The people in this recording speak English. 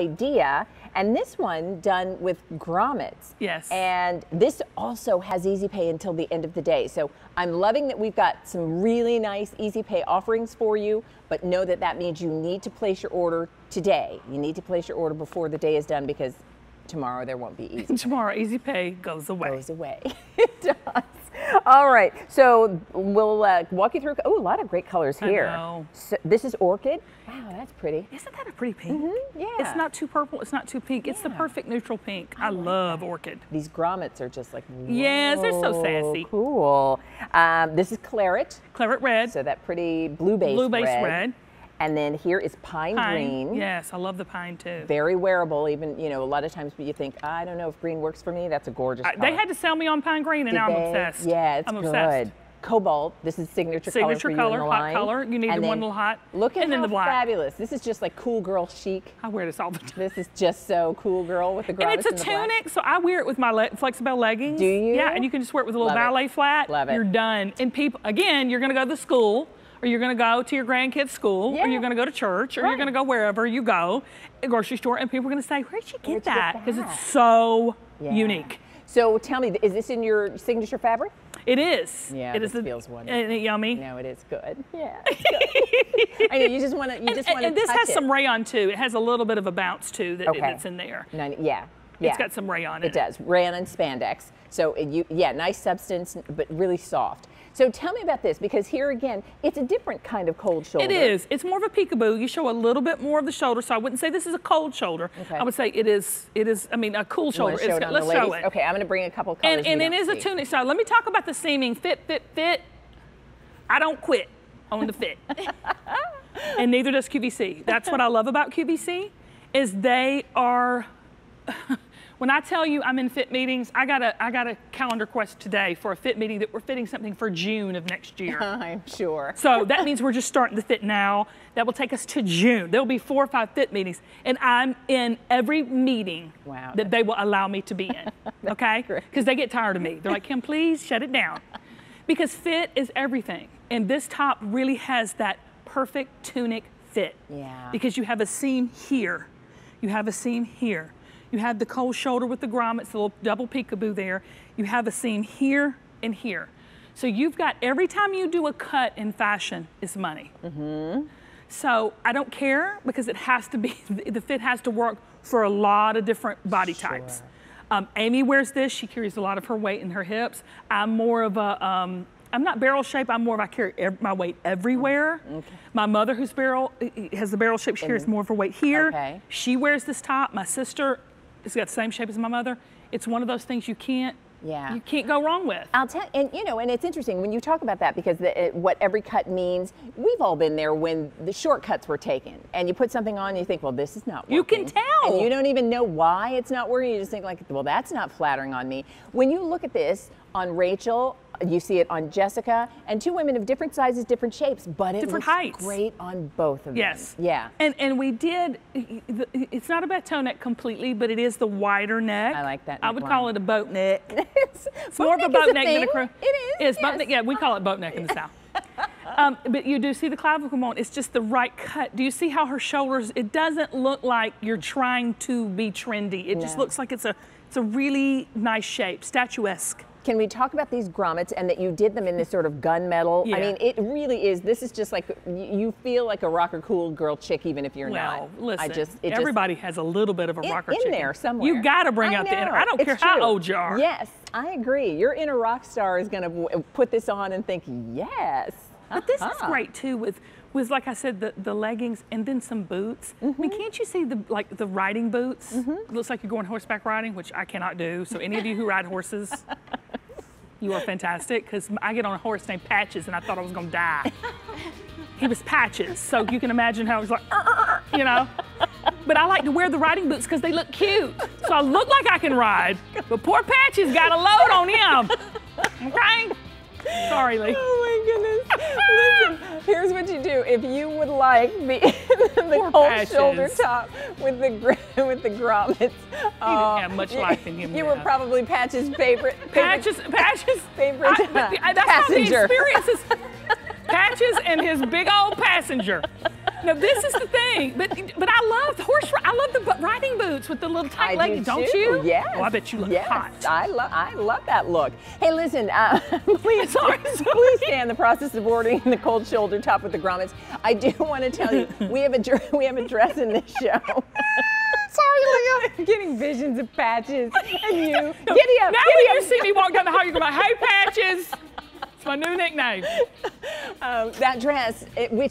idea. And this one done with grommets. Yes. And this also has Easy Pay until the end of the day. So I'm loving that we've got some really nice Easy Pay offerings for you, but know that that means you need to place your order today. You need to place your order before the day is done because tomorrow there won't be Easy Tomorrow, Easy Pay goes away. Goes away. it does. All right, so we'll uh, walk you through. Oh, a lot of great colors here. I. So this is orchid. Wow, that's pretty. Isn't that a pretty pink? Mm-hmm, yeah. It's not too purple, it's not too pink. It's the perfect neutral pink. I, love orchid. These grommets are just like Yes, they're so sassy. Cool. Um, this is claret, Claret red, so that pretty blue base blue base red. red, And then here is pine, pine. green. Yes, I love the pine too. Very wearable. Even you know, a lot of times you think, I don't know if green works for me. That's a gorgeous. I- they had to sell me on pine green, and Did now I'm they? obsessed. Yeah, it's I'm good. obsessed. Cobalt. This is signature, Signature color for you in color, hot line. color. You need And the one little hot, Look at and how the black. fabulous. This is just like cool girl chic. I wear this all the time. This is just so cool girl with the And it's a the black. tunic, so I wear it with my le- Flexibelle leggings. Do you? Yeah, and you can just wear it with a little Love it. ballet flat. Love it. You're done. And people, again, you're going to go to the school, or you're going to go to your grandkids' school, Yeah. or you're going to go to church, or Right. you're going to go wherever you go, a grocery store, and people are going to say, "Where'd you get Where'd that?" Because it's so Yeah. unique. So tell me, is this in your signature fabric? It is. Yeah, it is this feels wonderful. Isn't it yummy? No, it is good. Yeah. good. I know you just want to. You And, just want to and this has it. some rayon too. It has a little bit of a bounce too that, Okay. that's in there. Nine- yeah. Yeah. It's got some rayon in It It does. Rayon and spandex. So it, you, yeah, nice substance, but really soft. So tell me about this because here again, it's a different kind of cold shoulder. It is. It's more of a peekaboo. You show a little bit more of the shoulder, so I wouldn't say this is a cold shoulder. Okay. I would say it is. It is. I mean, a cool shoulder. show It's it let's show it. Okay, I'm going to bring a couple colors. And, and it a see. tunic style. Let me talk about the seaming. Fit, fit, fit. I don't quit on the fit, and neither does QVC. That's what I love about QVC, is they are. When I tell you I'm in fit meetings, I got a I got a calendar quest today for a fit meeting that we're fitting something for June of next year. I'm sure. So that means we're just starting to fit now. That will take us to June. There'll be four or five fit meetings, and I'm in every meeting Wow, that they will allow me to be in. Okay? Because they get tired of me. They're like, Kim, please shut it down. Because fit is everything, and this top really has that perfect tunic fit. Yeah. Because you have a seam here, you have a seam here. You have the cold shoulder with the grommets, the little double peekaboo there. You have a seam here and here. So you've got every time you do a cut in fashion is money. So I don't care because it has to be the fit has to work for a lot of different body types. Um, Amy wears this. She carries a lot of her weight in her hips. I'm more of a um, I'm not barrel shape. I'm more of I carry ev- my weight everywhere. My mother, who's barrel has the barrel shape, she carries more of her weight here. Okay. She wears this top. My sister has got the same shape as my mother. It's one of those things you can't Yeah. you can't go wrong with. I'll tell, and you know, and it's interesting when you talk about that because the, it, what every cut means. We've all been there when the shortcuts were taken, and you put something on, and you think, well, this is not working. You can tell. and you don't even know why it's not working. You just think like, well, that's not flattering on me. When you look at this on Rachel, you see it on Jessica, and two women of different sizes, different shapes, but it Different looks heights. great on both of Yes. them. Yeah. And and we did. It's not a bateau neck completely, but it is the wider neck. I like that I would call it a boat neck. it's, It's more of a boat neck than a crew. It is. It's boat neck. Yeah, we call it boat neck in the south. Um, but you do see the clavicle bone. It's just the right cut. Do you see how her shoulders? It doesn't look like you're trying to be trendy. It just looks like it's a it's a really nice shape, statuesque. Can we talk about these grommets and that you did them in this sort of gunmetal? I mean, it really is. This is just like you feel like a rocker cool girl chick, even if you're Well, not. listen. I just, it just- everybody has a little bit of a in, rocker in chicken. there somewhere. You got to bring I out the inner. I don't care it's how old you are. Yes, I agree. Your inner rock star is going to put this on and think, yes. But this is Uh-huh. great too with with like I said the, the leggings and then some boots. I Mm-hmm. mean, can't you see the like the riding boots? It looks like you're going horseback riding, which I cannot do. So any of you who ride horses, you are fantastic because I get on a horse named Patches and I thought I was going to die. he was Patches, so you can imagine how I was like, "Arr, arr, arr," you know. But I like to wear the riding boots because they look cute. So I look like I can ride, but poor Patches got a load on him. Okay. Sorry, Lee. Oh my goodness. Listen, here's what you do. If you would like the, the Poor cold Patches. shoulder top with the with the grommets, uh, have much life in him You now. were probably Patch's favorite. favorite Patches, Patches, favorite, I- I- that's how the passenger. experience is. Patches and his big old passenger. No, this is the thing. But but I love horse. I love the riding boots with the little tight I leggings. do not you? Yes. Oh, I bet you look yes. hot. I love I love that look. Hey, listen, uh, please, Sorry, please stay in the process of ordering the cold shoulder top with the grommets. I do want to tell you, we have a we have a dress in this show. Sorry, Leah. I'm getting visions of patches and you. No, Giddy up, Now giddy you see me walk down the hall, you're going hey, Patches. It's my new nickname. Um, that dress, it, which